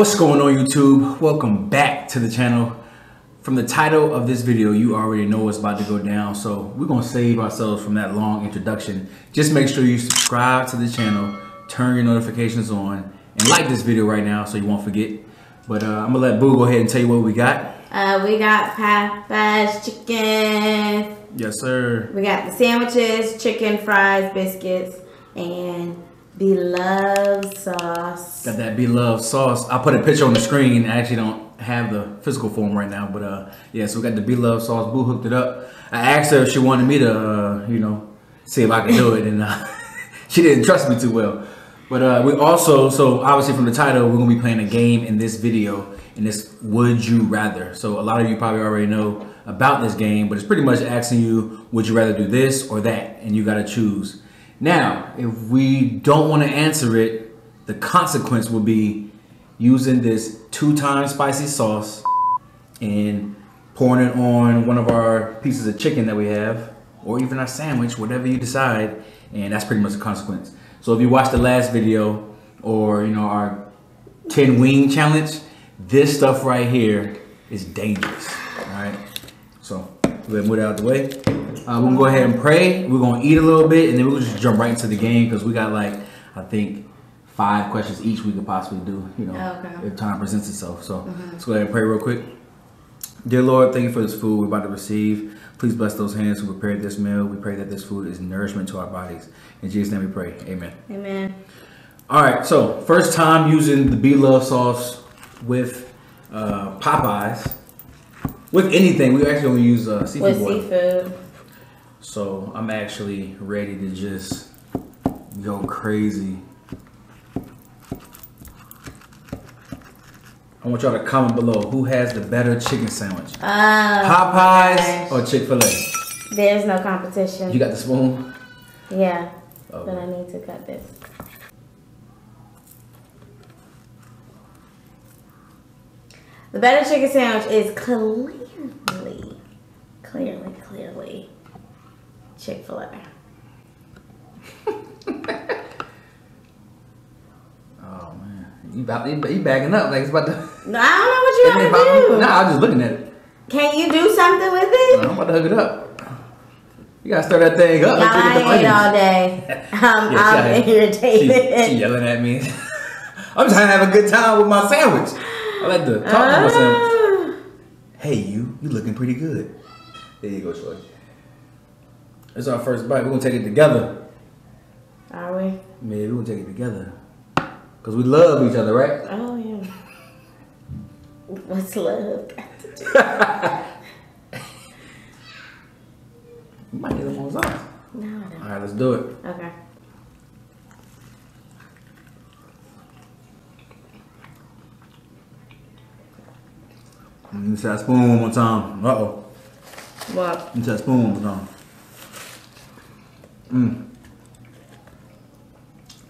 What's going on YouTube? Welcome back to the channel. From the title of this video, you already know what's about to go down. So we're gonna save ourselves from that long introduction. Just make sure you subscribe to the channel, turn your notifications on, and like this video right now so you won't forget. But uh, I'm gonna let Boo go ahead and tell you what we got. Uh, we got Popeyes chicken. Yes, sir. We got the sandwiches, chicken, fries, biscuits, and Bloves sauce. Got that Bloves sauce. I put a picture on the screen. I actually don't have the physical form right now, but uh, yeah. So we got the Bloves sauce. Boo hooked it up. I asked her if she wanted me to, uh, you know, see if I could do it, and uh, she didn't trust me too well. But uh, we also, so obviously from the title, we're gonna be playing a game in this video, and this Would You Rather. So a lot of you probably already know about this game, but it's pretty much asking you, would you rather do this or that? And you gotta choose. Now, if we don't wanna answer it, the consequence will be using this two times spicy sauce and pouring it on one of our pieces of chicken that we have, or even our sandwich, whatever you decide, and that's pretty much the consequence. So if you watched the last video, or you know our 10 wing challenge, this stuff right here is dangerous. All right. So go ahead and move it out of the way. Uh, we're gonna go ahead and pray. We're gonna eat a little bit, and then we're gonna just jump right into the game because we got like I think five questions each we could possibly do. You know, Okay. if time presents itself. So let's go ahead and pray real quick. Dear Lord, thank you for this food we're about to receive. Please bless those hands who prepared this meal. We pray that this food is nourishment to our bodies. In Jesus' name we pray. Amen. Amen. All right, so first time using the Be Love sauce with uh, Popeyes. With anything, we actually only use uh, seafood. With oil. seafood. So I'm actually ready to just go crazy. I want y'all to comment below who has the better chicken sandwich, Uh, Popeyes or Chick Fil A. there's no competition. You got the spoon? yeah. Oh. But I need to cut this. The better chicken sandwich is clearly, clearly, clearly Chick fil A. Oh man, you about you, you backing up like it's about to. No, I don't know what you Nah, want to do. Nah, I'm just looking at it. Can you do something with it? I'm about to hook it up. You gotta stir that thing up. Y'all, I ate all day. Um, Yeah, I'm irritated. She, she yelling at me. I'm trying to have a good time with my sandwich. I like to talk to my sandwich. Ah. Hey, you, you looking pretty good. There you go, Shorty. It's our first bite. We're gonna take it together. Are we? Man, we're gonna take it together. Cause we love each other, right? Oh yeah. What's love? You might need them on sauce. No, I All don't. right, let's do it. Okay. Use that spoon one more time. Uh oh. What? Use that spoon one more time. Mmm.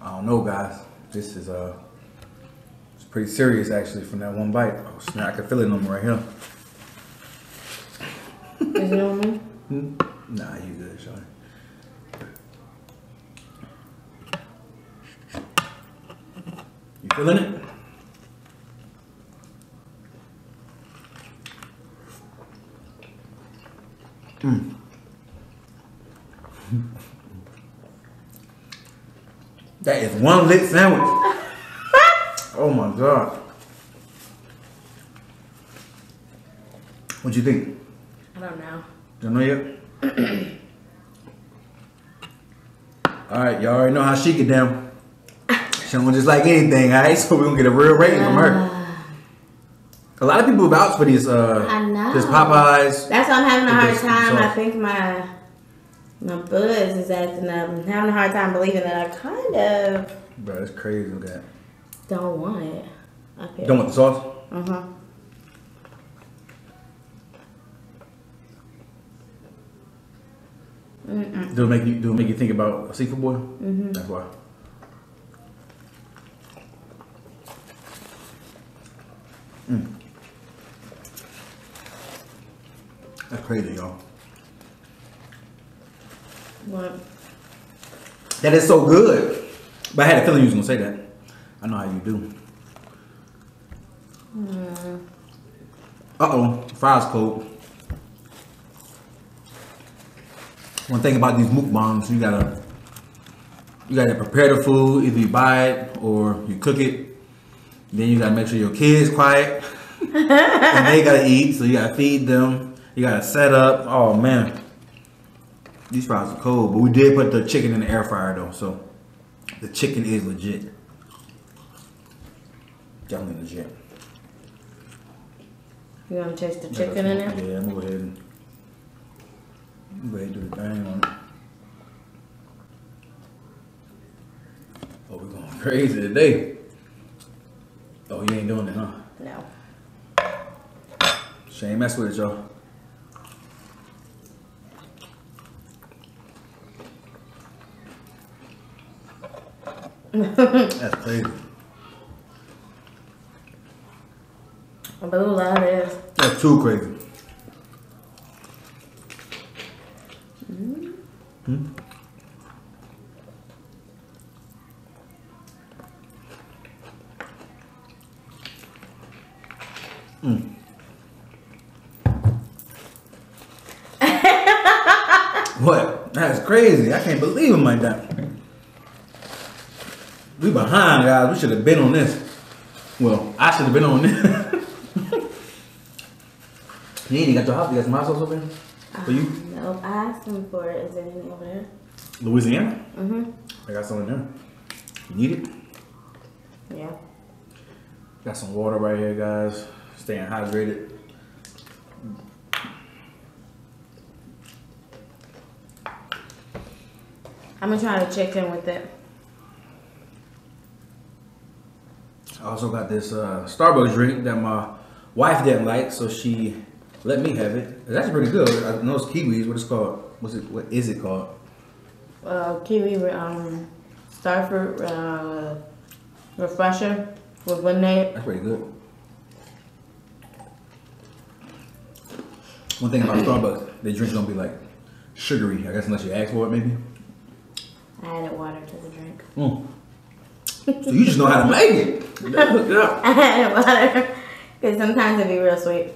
I don't know, guys. This is uh, it's pretty serious actually from that one bite. Oh snap! I can feel it on me right here. Is it on me? Hmm? Nah, you good, Shorty. You feeling it? Hmm. That is one lit sandwich. oh my god. What you think? I don't know. Don't know yet? alright, y'all already know how she get down. She don't just like anything, alright? So we're gonna get a real rating from her. A lot of people vouch for these uh I know. this Popeyes. That's why I'm having a hard time. I think my my buzz is acting up. I'm having a hard time believing that I kind of Bro, that's crazy. That. don't want it here. Don't want the sauce? Uh huh. Mm-mm. Do it make you do it make you think about a seafood boy? Mm-hmm. That's why. Mm. That's crazy, y'all. What? That is so good. But I had a feeling you was gonna say that. I know how you do. Uh oh, fries cold. One thing about these mukbangs, you gotta you gotta prepare the food. Either you buy it or you cook it. Then you gotta make sure your kids quiet and they gotta eat. So you gotta feed them. You gotta set up. Oh man, these fries are cold. But we did put the chicken in the air fryer though, so the chicken is legit. Definitely legit. You gonna taste the chicken in there? Yeah, I'm gonna go ahead and go ahead and do the thing on it. Oh, we're going crazy today. Oh, you ain't doing it, huh? No. Ain't mess with it, y'all. That's crazy. Boo, that is. That's too crazy. Hmm? What? That's crazy. I can't believe him like that. We behind, guys. We should have been on this. Well, I should have been on this. you ain't even got your house. You got some hot sauce over there? For you? Nope, I asked him for it. Is there any over there? Louisiana? Mm-hmm. I got some in there. You need it? Yeah. Got some water right here, guys. Staying hydrated. I'm gonna try to check in with it. I also got this uh, Starbucks drink that my wife didn't like, so she let me have it. Actually pretty good. I know it's kiwis. What it's called? What's it? What is it called? Uh, kiwi um, starfruit uh, refresher with lemonade. That's pretty good. One thing about Starbucks, their drink's don't be like sugary. I guess unless you ask for it, maybe. I added water to the drink. Mm. So you just know how to make it. Yeah. I added water because sometimes it be real sweet.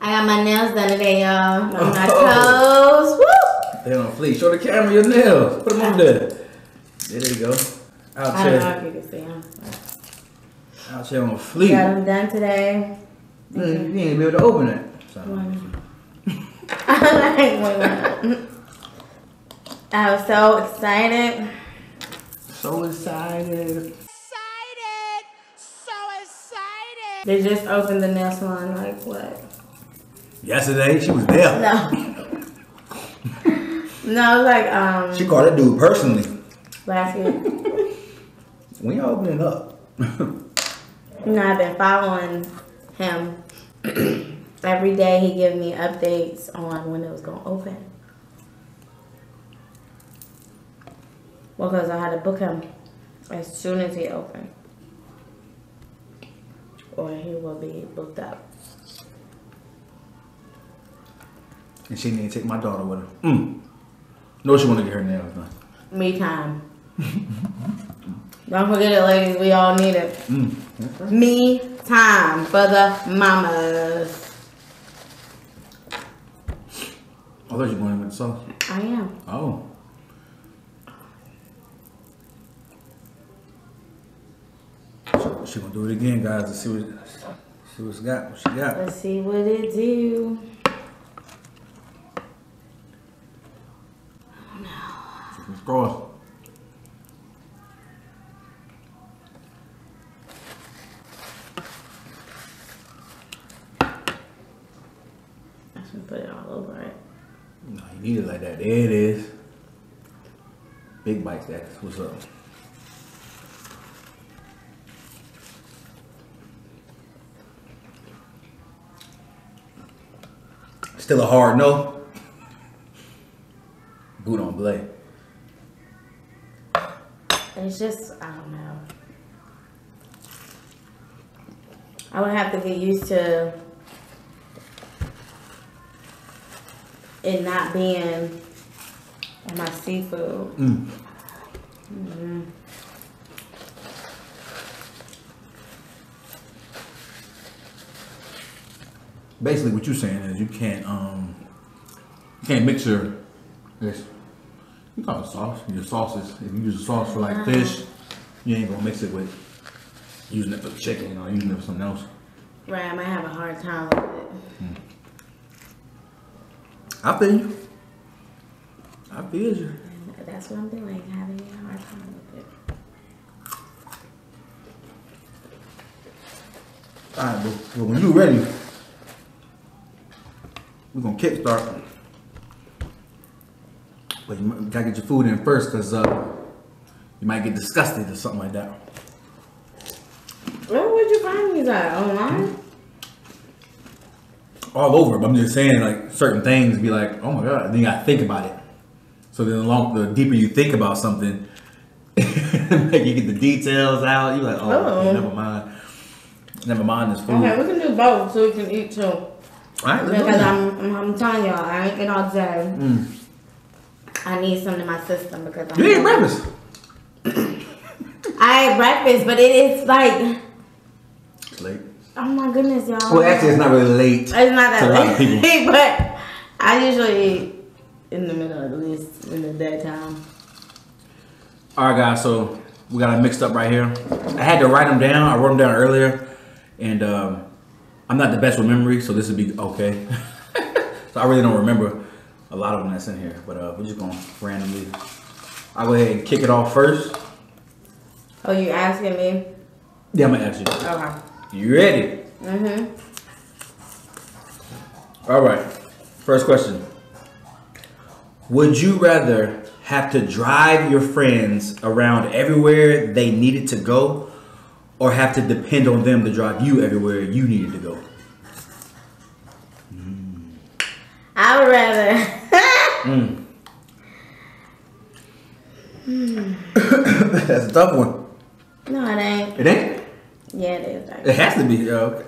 I got my nails done today, y'all. On my toes. Woo! They on fleek. Show the camera your nails. Put them on there. There you go. Out I don't know here. if you can see them. Out here on Got them done today. Mm, you ain't be able to open it. So, like, wait, wait. I was so excited. so excited. excited, They just opened the nail salon. Like what? Yesterday, she was there. No. no, like um She called that dude personally. last week. we y'all opening up? Know, I've been following him. Every day he give me updates on when it was gonna open. Well, because I had to book him as soon as he opened. Or he will be booked up. and she need to take my daughter with her. Mm. No, she want to get her nails done. Me time. Don't forget it, ladies. We all need it. Mm. Me time for the mamas. I thought you were going in with the sauce. I am. Oh. She gonna do it again, guys, to see what see what's got, what she got. Let's see what it do. Some straws. I should put it all over it. No, you need it like that. There it is. Big bites, that's what's up. Still a hard no. Boot on blade. It's just, I don't know. I would have to get used to it not being on my seafood. Mm. Basically what you're saying is you can't um you can't mix your this you call it sauce your sauces. If you use a sauce for like fish you ain't gonna mix it with using it for chicken or using it for something else. Right, I might have a hard time with it. I feel you. I feel you. That's what I'm doing, having a hard time with it. all right but, but when you're ready we're gonna kickstart but you might- gotta get your food in first because uh you might get disgusted or something like that Where would you find these at? Online? all over. But I'm just saying, like certain things, be like, oh my god, and then you gotta think about it. So then, the, long, the deeper you think about something, like you get the details out. You're like, oh, Oh. okay, never mind. Never mind this food. Okay, we can do both so we can eat too. All right, Because. I'm, I'm, I'm telling y'all, I ain't eat all day. Mm. I need something in my system because I'm. You ate breakfast. I ate breakfast, but it is like, It's late. oh my goodness, y'all. Well, actually, it's not really late. It's not to a lot that of people. late, but I usually eat in the middle at least in the daytime. All right, guys. So we got it mixed up right here. I had to write them down. I wrote them down earlier, and um, I'm not the best with memory, so this would be okay. so I really don't remember a lot of them that's in here, but uh, we're just gonna randomly. I'll go ahead and kick it off first. Oh, you asking me? Yeah, I'm gonna ask you. Okay. You ready? Mm-hmm. All right. First question. Would you rather have to drive your friends around everywhere they needed to go, or have to depend on them to drive you everywhere you needed to go? I would rather. Mm. That's a tough one. no, it ain't. It ain't. Yeah, it is. It has to be. Okay.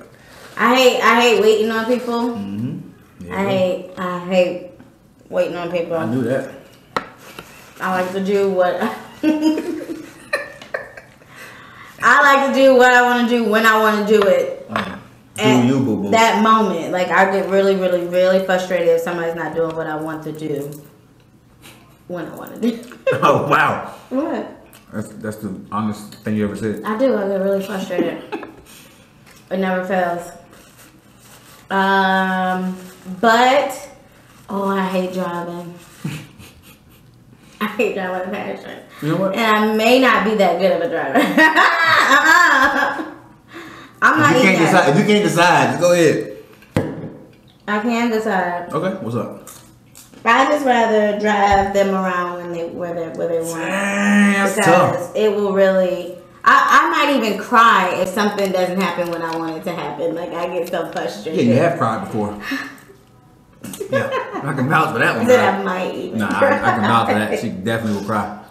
I hate. I hate waiting on people. Mm-hmm. I hate. I hate waiting on people. I knew that. I like to do what I like to do what I want to do when I want to do it. Um, do you, boo boo? That moment, like I get really, really, really frustrated if somebody's not doing what I want to do when I want to do. oh wow. what? That's that's the honest thing you ever said. I do. I get really frustrated. it never fails. Um, but oh, I hate driving. I hate driving passion. You know what? And I may not be that good of a driver. I'm not If you can't decide, if you can't decide, just go ahead. I can decide. Okay, what's up? I just rather drive them around when they where they where they want. That's because tough. it will really. I, I might even cry if something doesn't happen when I want it to happen. Like I get so frustrated. Yeah, you have cried before. yeah, I can vouch for that one. That I might even. Nah, I, I can vouch for that. She definitely will cry.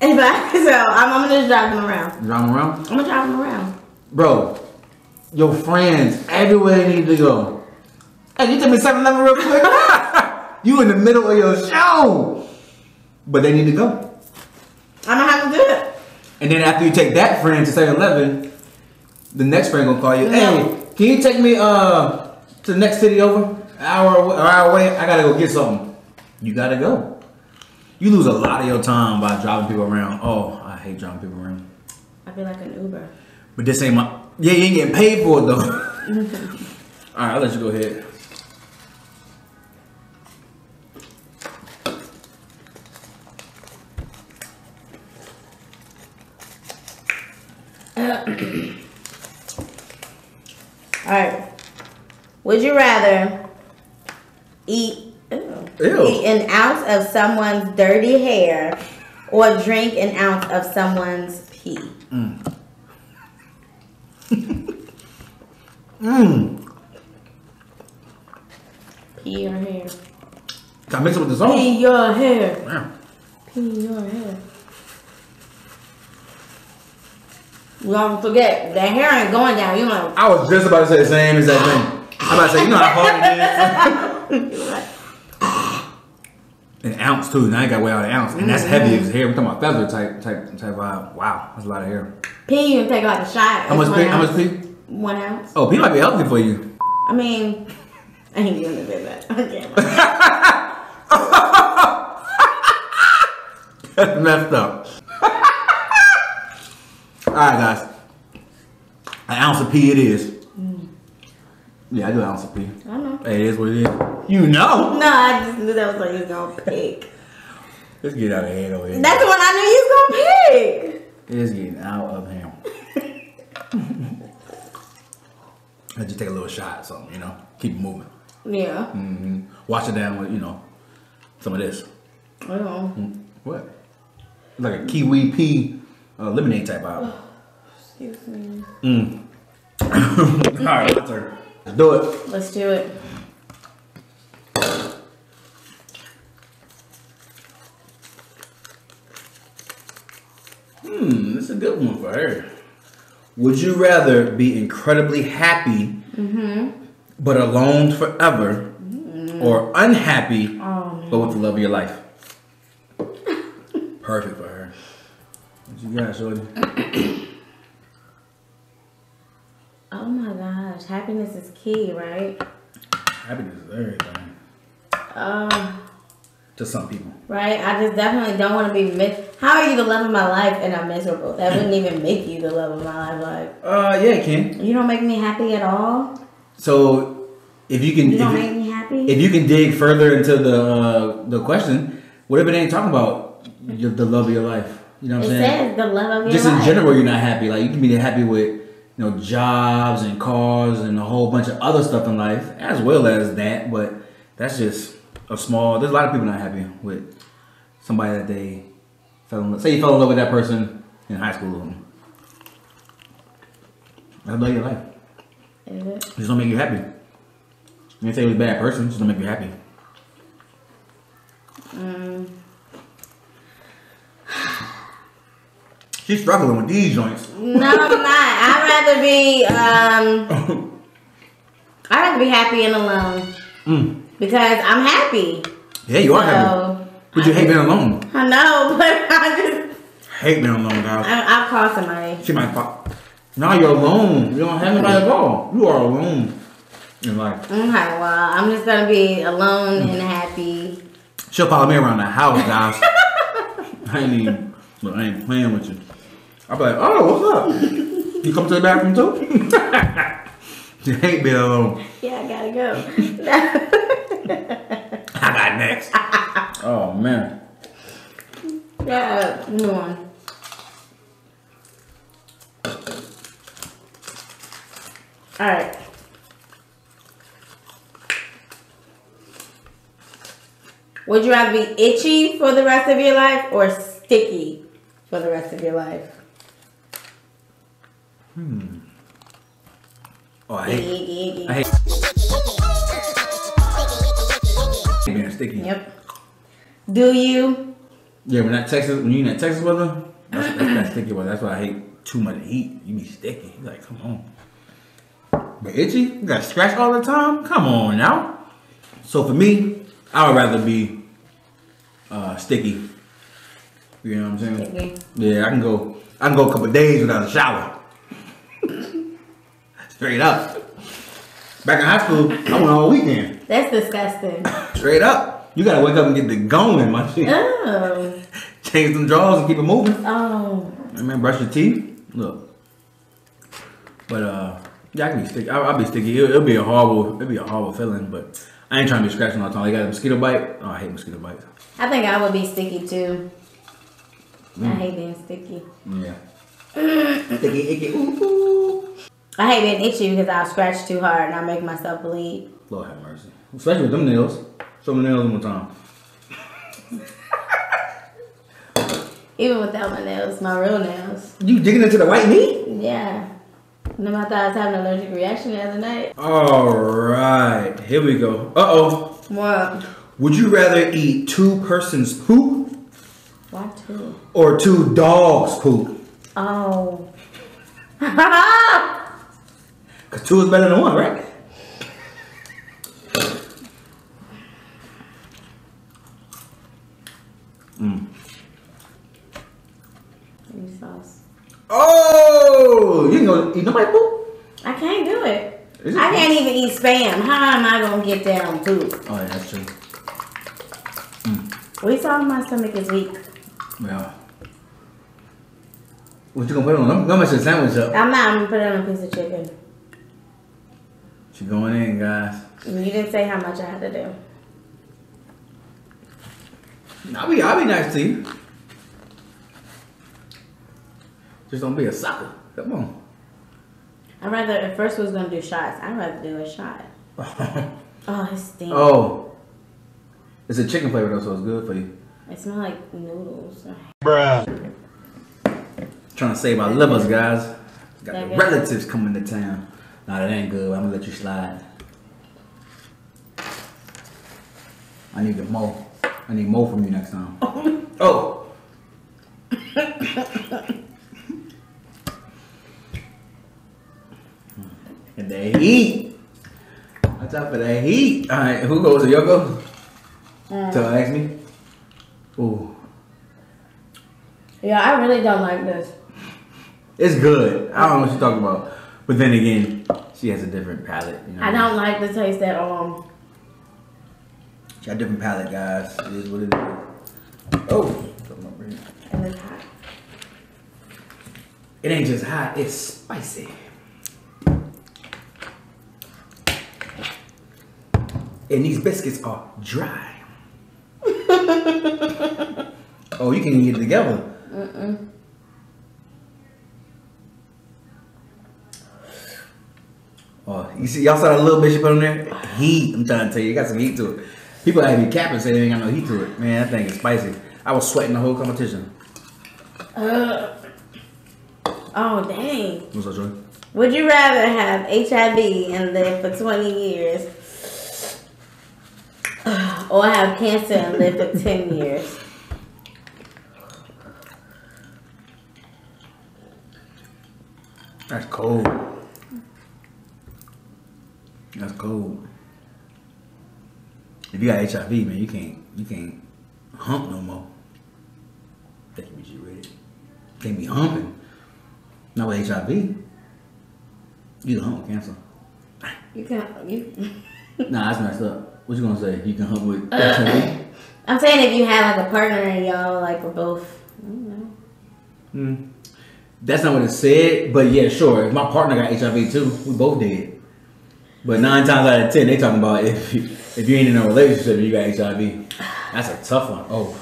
And I, so I'm, I'm gonna just drive them around. Drive them around, I'm gonna drive them around. Bro. Your friends everywhere they need to go. Hey, you take me 7-Eleven real quick. you in the middle of your show, but they need to go. I'm gonna have to do it. And then after you take that friend to 7-Eleven, the next friend gonna call you. Hey, can you take me uh to the next city over? An hour away, an hour away. I gotta go get something. You gotta go. You lose a lot of your time by driving people around. Oh, I hate driving people around. I feel like an Uber. But this ain't my. Yeah, you ain't getting paid for it though. All right, I'll let you go ahead. All right. Would you rather eat, ew, Ew. eat an ounce of someone's dirty hair or drink an ounce of someone's pee? Mmm. Pee or hair? Can I mix it with the sauce? Pee your hair. Yeah. Pee your hair. Don't forget, the hair ain't going down. You know, I was just about to say the same exact thing. I'm about to say, you know how hard it is? An ounce too. Now I got way out an ounce, and that's mm-hmm. heavy as hair. We're talking about feather type type type vibe. Wow, that's a lot of hair. pee you can take like a shot. How much pee? How much pee? One ounce. Oh, pee might be healthy for you. I mean, I ain't gonna say that. Okay. That's messed up. All right, guys. An ounce of pee it is. Hmm. Yeah, I do an ounce of pee. I know. Hey, it is what it is. You know. No, I just knew that was what you was gonna pick. Let's get out of hand over here. That's the one I knew you was gonna pick. It's getting out of hand. I just take a little shot or something, you know. Keep moving. Yeah. hmm Wash it down with, you know, some of this. Well, What? Like a kiwi pea uh, lemonade type out. excuse me. Mm. All right, my turn. Let's do it. Let's do it. Hmm, this is a good one for her. Would you rather be incredibly happy but alone forever, or unhappy Oh, but with the love of your life? Perfect for her. What you got, Shorty? Oh my gosh, happiness is key, right? Happiness is everything Um, to some people. right. I just definitely don't want to be mis. How are you the love of my life and I'm miserable? That wouldn't even make you the love of my life. Like Uh, yeah, it can. you don't make me happy at all. So if you can, You don't if, make me happy. if you can dig further into the uh, the question, what if it ain't talking about your, the love of your life? You know what I'm saying? says the love of your Just life. in general, you're not happy. Like you can be happy with you know jobs and cars and a whole bunch of other stuff in life, as well as that. But that's just a small. There's a lot of people not happy with somebody that they fell in love. Say you fell in love with that person in high school. That's love your life. Is it? Just don't make you happy. You didn't say he was a bad person. Just don't make you happy. Mm, She's struggling with these joints. no, I'm not. I'd rather be. Um, I'd rather be happy and alone Mm. Because I'm happy. Yeah, you are happy. But you hate being alone. I know, but I just Hate being alone, guys. I, I'll call somebody. She might fuck. Now you're alone. You don't have anybody at all. You are alone in life. Okay, well, I'm just gonna be alone hmm. and happy. She'll follow me around the house, guys. I ain't even, look, I ain't playing with you. I'll be like, oh, what's up? You come to the bathroom too? you hate being alone. Yeah, I gotta go. I got next. oh, man. yeah, move on. All right. Would you rather be itchy for the rest of your life or sticky for the rest of your life? Hmm. Oh, I hate, Icky, icky, I hate being sticky. Yep. Do you? Yeah, when that Texas, when you in that Texas weather, that's, that's that sticky weather. That's why I hate too much heat. You be sticky. You like, come on. But itchy, you got scratch all the time. Come on now. So for me, I would rather be uh, sticky. You know what I'm saying? Sticky. Yeah, I can go. I can go a couple days without a shower. Straight up. Back in high school, I went all weekend. That's disgusting. Straight up. You gotta wake up and get the going, my shit. Oh. Change them drawers and keep it moving. Oh. I mean, brush your teeth. Look. But uh, yeah, I can be sticky. I'll, I'll be sticky. It'll, it'll be a horrible. It'll be a horrible feeling. But I ain't trying to be scratching all the time. You got a mosquito bite. Oh, I hate mosquito bites. I think I would be sticky too. I Mm. hate being sticky. Yeah. sticky, icky, ooh, ooh. I hate being itchy because I'll scratch too hard and I'll make myself bleed. Lord have mercy. Especially with them nails. Show me nails one more time. Even without my nails, my real nails. You digging into the white meat? Yeah. No, I thought I was having an allergic reaction the other night. All right. Here we go. Uh oh. What? Would you rather eat two persons poop Why two? or two dogs poop? Oh. Cause two is better than one, right? Maybe sauce. Oh, you can go eat nobody poop. I can't do it. It? I can't even eat spam. How am I gonna get down food? Oh, yeah, that's true. We saw my stomach is weak. Yeah. What you gonna put on? I'm gonna mess the sandwich up. I'm not. I'm gonna put it on a piece of chicken. She going in, guys. You didn't say how much I had to do. I'll be, I'll be nice to you. Just don't be a sucker. Come on. I'd rather, at first was gonna do shots. I'd rather do a shot. Oh, it stinks. oh, it's a chicken flavor though, so it's good for you. It smells like noodles. Bruh. Trying to save our livers, guys. Got That the good? relatives coming to town. Nah, that ain't good. I'm gonna let you slide. I need the more. I need more from you next time. oh. the heat. Watch out for the heat. All right, who goes? Yoko? Mm. So ask me. Ooh, Yeah, I really don't like this. it's good. I don't know what you're talking about, but then again, she has a different palate. You know? I don't like the taste at all. She got a different palate, guys. It is what it is. Oh, something up here. And it's hot. it ain't just hot; it's spicy. And these biscuits are dry. oh, you can get it together. Oh, you see, y'all saw that little bit she put on there? Heat. I'm trying to tell you, it got some heat to it. People have me capping say they ain't got no heat to it. Man, that thing is spicy. I was sweating the whole competition. Uh, oh, dang. What's up, Joy? Would you rather have HIV and live for 20 years or have cancer and live for 10 years? That's cold. That's cold. If you got HIV, man, you can't you can't hump no more. That can be you ready. Can't be humping. Not with HIV. You can hump with cancer. You can't. you Nah, that's messed up. What you gonna say? You can hump with HIV? I'm saying if you had like a partner and y'all like we're both I don't know. Hmm. That's not what it said, but yeah, sure. If my partner got HIV too, we both did. But nine times out of ten, they talking about if you, if you ain't in a relationship and you got HIV. That's a tough one. Oh,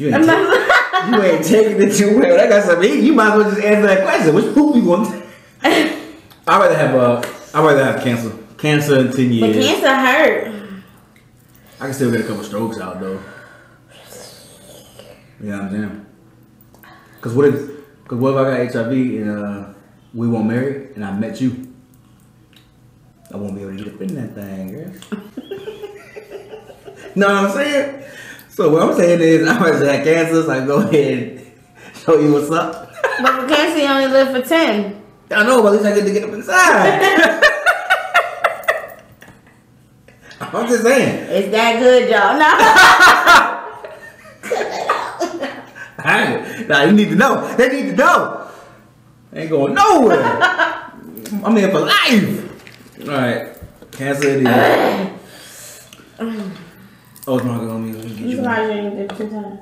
you ain't, ta- you ain't taking it too well. I got some heat. You might as well just answer that question. Which poop you want? I'd rather have uh, I'd rather have cancer. Cancer in ten years. But cancer hurt. I can still get a couple strokes out though. Yeah, I'm saying? Cause what if, cause what if I got HIV and uh, we won't marry and I met you? I won't be able to get up in that thing, girl. know what I'm saying? So what I'm saying is, I always had cancer, so I go ahead and show you what's up. But with cancer you only live for 10. I know, but at least I get to get up inside. I'm just saying. It's that good, y'all. No. Hey, now you need to know. They need to know. Ain't going nowhere. I'm here for life. All right, cancer it oh, it's not gonna be. Let me get you surprised you didn't do it two times.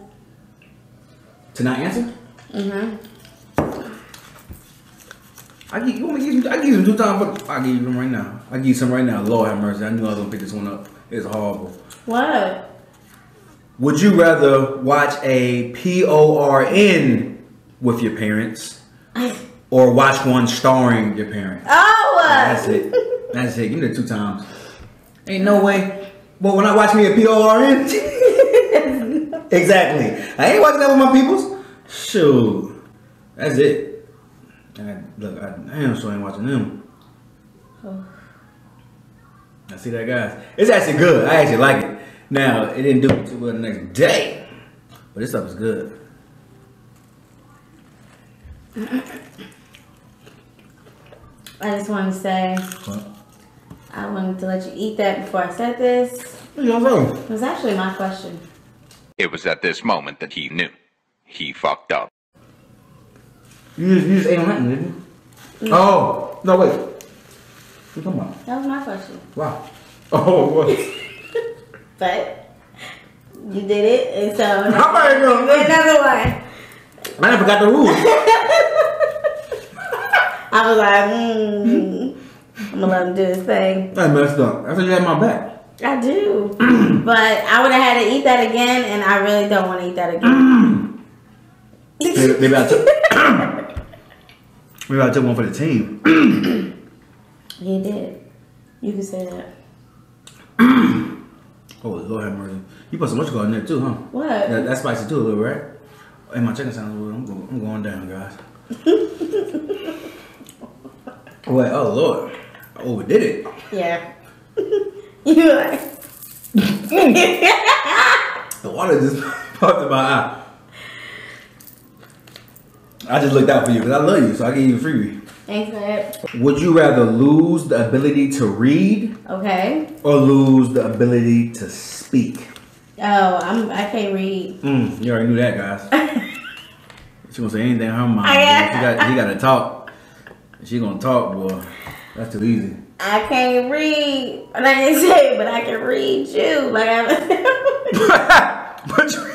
To not answer? Mm-hmm. I give you want me to give you. I give you some two times. But I give you them right now. I give you some right now. Lord have mercy. I knew I was gonna pick this one up. It's horrible. What? Would you rather watch a P O R N with your parents, or watch one starring your parents? Oh! Uh. That's it. That's it. Give me the two times. Ain't no way. But when I watch me a P O R N, exactly. I ain't watching that with my peoples. Shoot, that's it. I, look, I damn sure ain't watching them. I see that, guys. It's actually good. I actually like it. Now, it didn't do me too well the next day, but this stuff is good. I just want to say, What? I wanted to let you eat that before I said this. You gonna? It was actually my question. It was at this moment that he knew. He fucked up. You just, you just ate on didn't you? Oh, no, wait. you talking about? That was my question. Wow. Oh, what? But you did it, and so How gonna- another one. I never got the rules. I was like, mm, I'm gonna let him do his thing. I messed up. I said you had my back. I do, but I would have had to eat that again, and I really don't want to eat that again. Maybe, I took. Maybe I took one for the team. he did. You can say that. Oh Lord have mercy. You put some much in there too, huh? What? That, that's spicy too, a little, right? Hey, my chicken sounds good. I'm, go- I'm going down, guys. Wait, oh Lord, I overdid it. Yeah. you like, The water just popped in my eye. I just looked out for you because I love you, so I gave you a freebie. thanks, babe. Would you rather lose the ability to read Okay. or lose the ability to speak? Oh, I'm. I can't read. Mm, you already knew that, guys. she gonna say anything in her mind. I She got, she got to talk. She gonna talk, boy. That's too easy. I can't read. And I say, but I can read you. Like I'm. but you,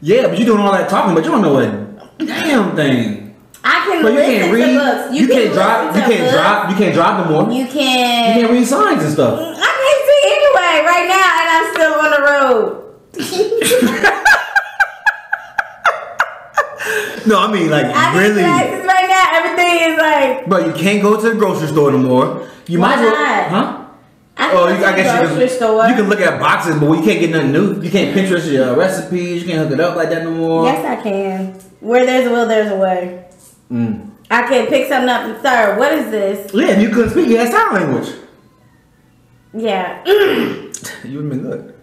yeah, but you're doing all that talking, but you don't know a damn thing. I can But you can't read. books. You, can't drop. You can't drop. You can't drop no more. You, can. You can. can't read signs and stuff. Mm, I can't see anyway right now, and I'm still on the road. No, I mean like I really. right now. Everything is like. But you can't go to the grocery store no more. You Why might well, not? huh? I Oh, you, I guess you can, store. you can look at boxes, but you can't get nothing new. You can't Pinterest your uh, recipes. You can't hook it up like that no more. Yes, I can. Where there's a will, there's a way. Mm. I can pick something up and sir, what is this? Yeah, you couldn't speak, you had sign language. Yeah. You would've been good.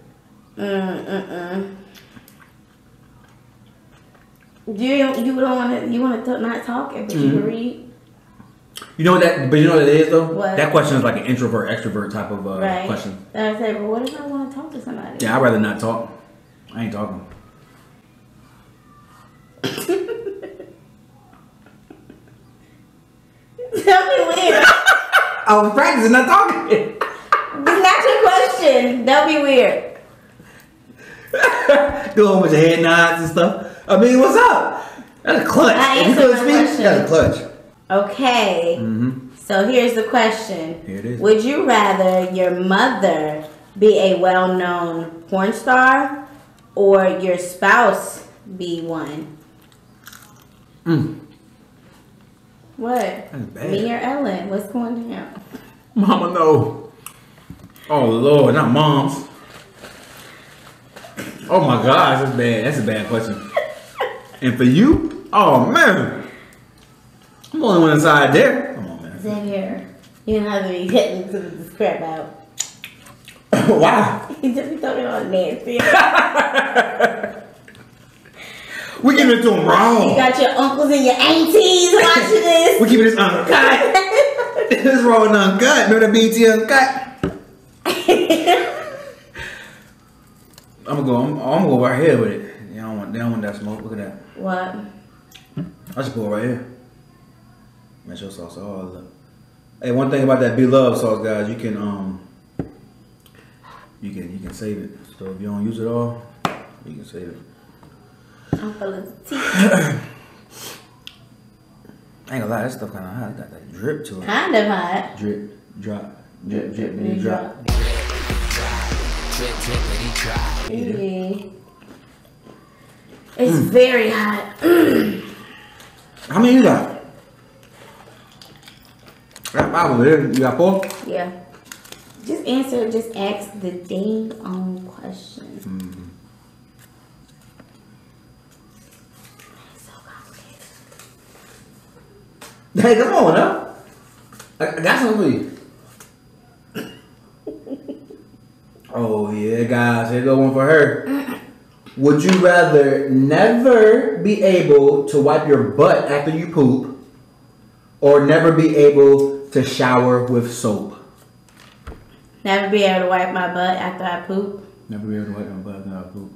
Mm, mm, mm. You you don't want to you want to not talk, but you Mm-hmm. can read, You know what that? But you know what it is though. What? That question is like an introvert extrovert type of uh, right? question. And I say, but what if I want to talk to somebody? Yeah, I'd rather not talk. I ain't talking. Tell me weird. I was practicing not talking. It's not your question. That'll be weird. Do a whole bunch of head nods and stuff. I mean, what's up? That's a clutch. I If you answered couldn't my speak, that's a clutch. Okay. Mm-hmm. So here's the question. Here it is. Would you rather your mother be a well-known porn star or your spouse be one? Mm. What? Me or Ellen? What's going down? Mama, no. Oh Lord, not moms. Oh my gosh, that's bad. That's a bad question. and for you, oh man, I'm the only one inside there. Come on, man. Xavier, you don't have to be hitting this crap out. Why? You just be talking all nasty. We giving it to him You wrong. got your uncles and your aunties watching this. We're keeping this uncut. this is raw and uncut. Remember the BET uncut? I'm gonna go. I'm, I'm gonna go right here with it. They don't want. They don't want that smoke. Look at that. what? Hmm? I just pour right here. Make sure sauce all up. Hey, one thing about that Bloves sauce, guys, you can um, you can you can save it. So if you don't use it all, you can save it. I'm feeling of tea. I ain't gonna lie, that stuff kind of hot. It got that drip to it. Kind of hot. Drip, drop, drip, drip, Drip, and drop. Mhm. It's very hot. How many you got? Five over there. You got four? yeah. Just answer, just ask the dang on question. Mm-hmm. It's so. Hey, come on now. I, I got something for you. oh yeah, guys, here go one for her. Would you rather never be able to wipe your butt after you poop, or never be able to shower with soap? Never be able to wipe my butt after I poop. Never be able to wipe my butt after I poop.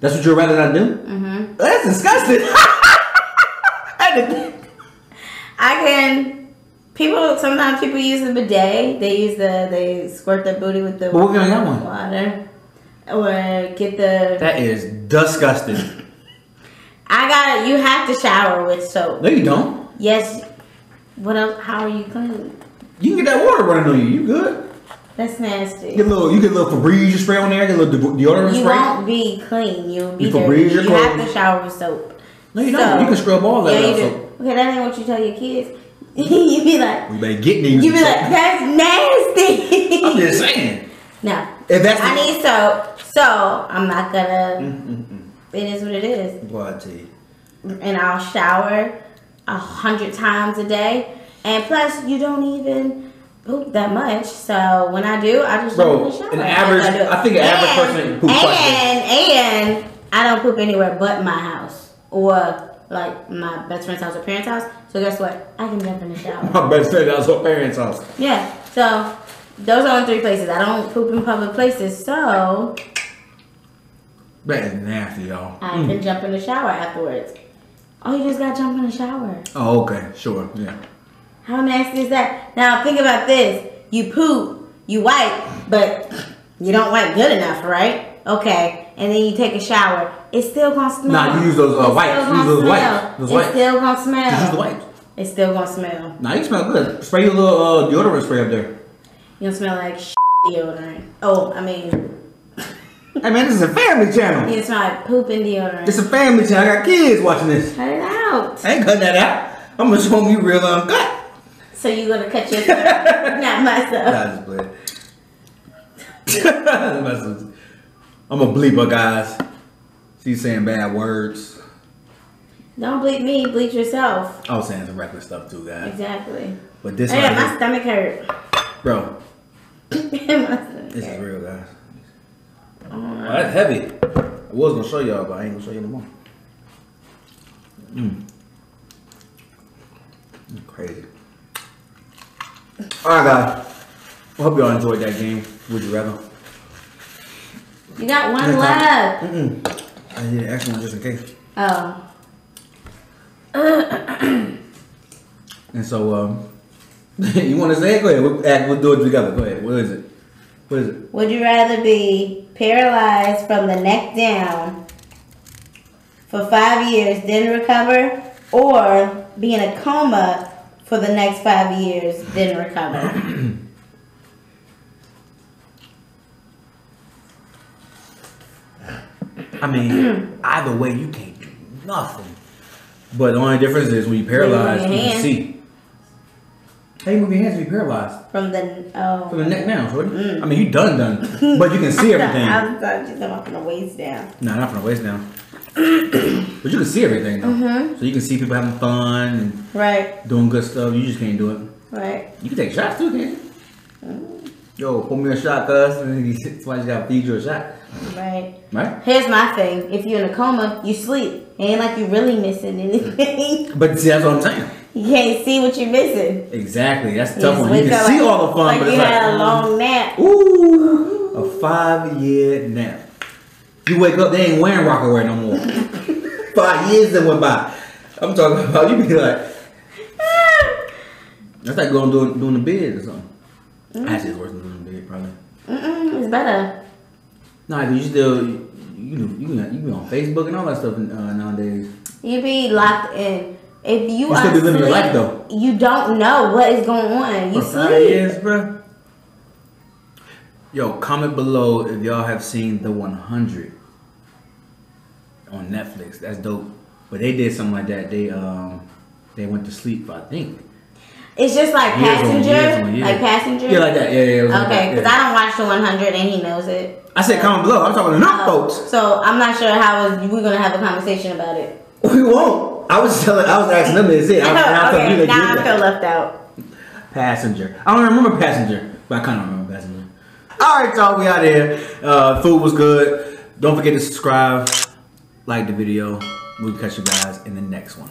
That's what you'd rather not do? Mm-hmm. That's disgusting. I had to think. I can People sometimes people use the bidet. They use the they squirt their booty with the But we ain't got one. water, or get the. That is disgusting. I got you have to shower with soap. No, you don't. Yes. What else? How are you clean? You can get that water running on you. You good? That's nasty. Get a little. You get a little Febreze spray on there. Get a little de- deodorant You spray. won't be clean. You'll be You dirty. You have to shower with soap. No, you don't. You can scrub all that yeah, out, you so- Okay, that ain't what you tell your kids. you be like, We better get these. you be like, that's nasty. I'm just saying. no, If that's I need soap, so I'm not gonna. Mm-mm-mm. It is what it is, Boy, I tell you. and I'll shower a hundred times a day, and plus you don't even poop that much. So when I do, I just Bro, jump in the shower. an average- do. I think an average person poops twice a and and I don't poop anywhere but my house or like my best friend's house or parents' house. So guess what? I can jump in the shower. My best friend that was her parents' house. Yeah. So those are the three places. I don't poop in public places, so That is nasty, y'all. I Mm. can jump in the shower afterwards. Oh, you just gotta jump in the shower. Oh, okay, sure, yeah. How nasty is that? Now think about this. You poop, you wipe, but you don't wipe good enough, right? Okay. And then you take a shower. It's still gonna smell. Nah, you use those, uh, wipes. Use those wipes. Those it's wipes. still gonna smell. Just use the wipes. It's still gonna smell. Nah, you smell good. Spray your little uh, deodorant spray up there. You gonna smell like deodorant. Oh, I mean, Hey man, this is a family channel. smell like poop and deodorant. It's a family channel. I got kids watching this. Cut it out. I ain't cutting that out. I'm gonna show you real uncut. So you gonna cut yourself, not myself. Nah, just play. I'm a bleeper, guys. She's saying bad words. Don't bleep me, bleep yourself. I was saying some reckless stuff too, guys. Exactly. But this, Yeah, right my here- stomach hurt. bro, my this is real, guys. Oh, Oh, that's heavy. I was gonna show y'all, but I ain't gonna show you no more. Mm. Mm, Crazy. All right, guys. I hope y'all enjoyed that game. Would you rather? You got one Next left. Mm-mm. I need an extra one just in case. Oh. And so, um, you want to say it? Go ahead. We'll, act- we'll do it together. Go ahead. What is it? What is it? Would you rather be paralyzed from the neck down for five years, then recover, or be in a coma for the next five years, then recover? I mean, either way, you can't do nothing. But the only difference is when you're paralyzed, you can see. How you move your hands to be paralyzed? From the oh. From the neck down, shorty. Mm. I mean, you done done, but you can see everything. I thought you talking from the waist down. No, not from the waist down. but you can see everything though. Mhm. So you can see people having fun and Right, doing good stuff. You just can't do it. right. You can take shots too, can't you? Yo, pull me a shot, cuz. Somebody gotta feed you a shot. Right. Right? Here's my thing. If you're in a coma, you sleep. Ain't like you're really missing anything. But see, that's what I'm saying. You can't see what you're missing. Exactly. That's the You tough one. You can see like- all the fun, like but you it's like, had a long nap. Ooh, a five year nap. You wake up, they ain't wearing Rocawear no more. five years that went by. I'm talking about you be like, that's like going doing doing the bid or something. Actually, it's worse than doing the bid, probably. Mm-mm, it's better. Nah, 'cause you still you you you you be on Facebook and all that stuff uh, nowadays. You be locked in. If you, You are still be living your asleep, life, though. You don't know what is going on. You For sleep. years, bro. Yo, comment below if y'all have seen the 100 on Netflix. That's dope. But they did something like that. They um they went to sleep. I think. It's just like Years passenger, years on years. like passenger. Yeah, like that. Yeah, yeah. like Okay, because yeah. I don't watch the 100 and he knows it. I said comment below. I'm talking to enough Uh, folks. So I'm not sure how we're gonna have a conversation about it. We won't. I was telling. I was asking them to It. I, and I told you okay, they now I feel that. left out. Passenger. I don't remember passenger, but I kind of remember passenger. All right, y'all. We out here. Uh, food was good. Don't forget to subscribe, like the video. We'll catch you guys in the next one.